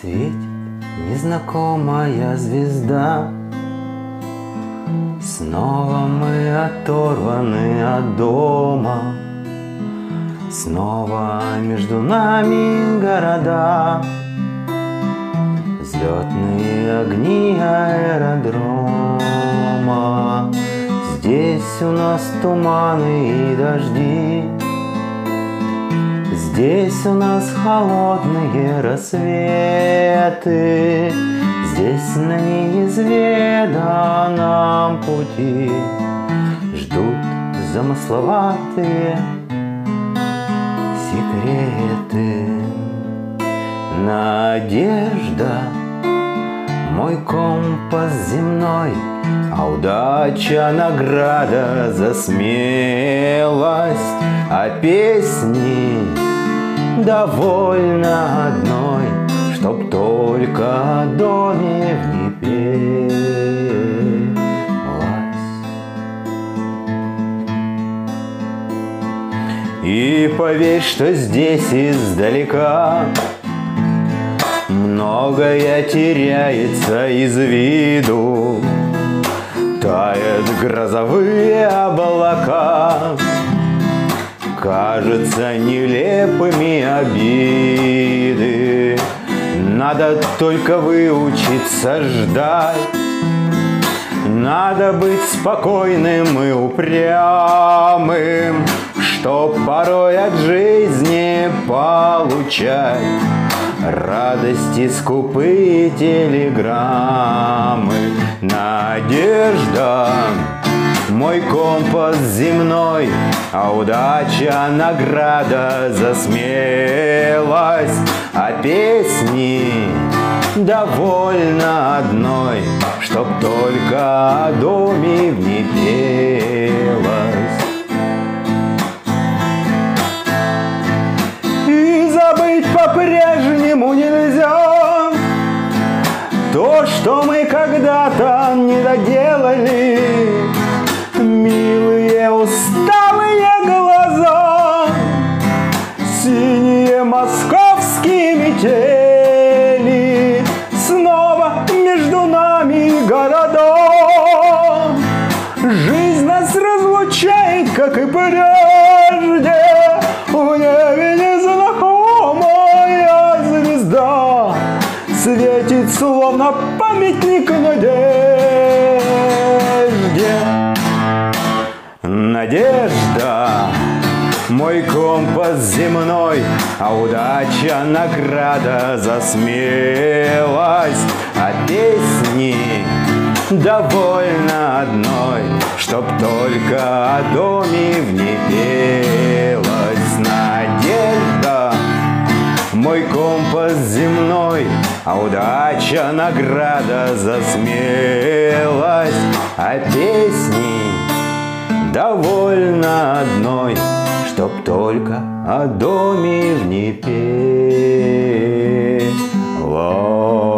Светит незнакомая звезда. Снова мы оторваны от дома. Снова между нами города. Взлетные огни аэродрома. Здесь у нас туманы и дожди Здесь у нас холодные рассветы, Здесь на неизведанном пути Ждут замысловатые секреты. Надежда, мой компас земной, А удача награда за смелость, А песни довольно одной, Чтоб только о доме в ней. И поверь, что здесь издалека Многое теряется из виду, Тают грозовые облака, Кажутся нелепыми обиды. Надо только выучиться ждать, Надо быть спокойным и упрямым, Чтоб порой от жизни получать Радости скупые телеграммы Надежда мой компас земной, а удача награда за смелость, а песни довольно одной, чтоб только о доме в пелось. И забыть по-прежнему нельзя то, что мы когда-то не доделали. Как и прежде, в небе незнакомая звезда светит, словно памятник надежде. Надежда, мой компас земной, а удача награда за смелость, а песни довольно одной, чтоб только о мой компас земной, а удача награда за смелость. А песни довольно одной, чтоб только о доме в небе. Ло.